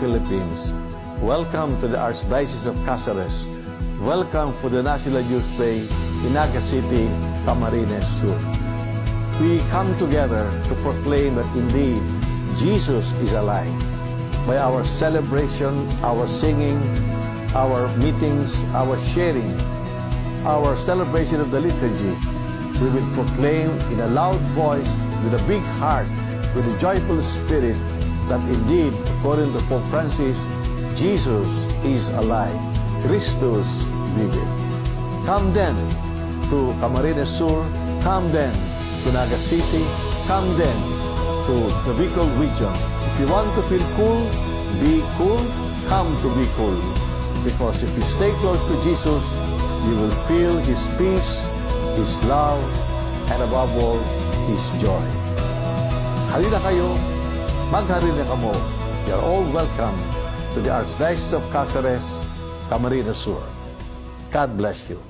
Philippines. Welcome to the Archdiocese of Cáceres. Welcome for the National Youth Day in Naga City, Camarines Sur. We come together to proclaim that indeed Jesus is alive. By our celebration, our singing, our meetings, our sharing, our celebration of the liturgy, we will proclaim in a loud voice, with a big heart, with a joyful spirit, that indeed, according to Pope Francis, Jesus is alive. Christus vive. Come then to Camarines Sur, come then to Naga City, come then to the Bicol region. If you want to feel cool, be cool, come to be cool. Because if you stay close to Jesus, you will feel His peace, His love, and above all, His joy. Halina kayo, magharina kamo. You're all welcome to the Archdiocese of Cáceres, Camarines Sur. God bless you.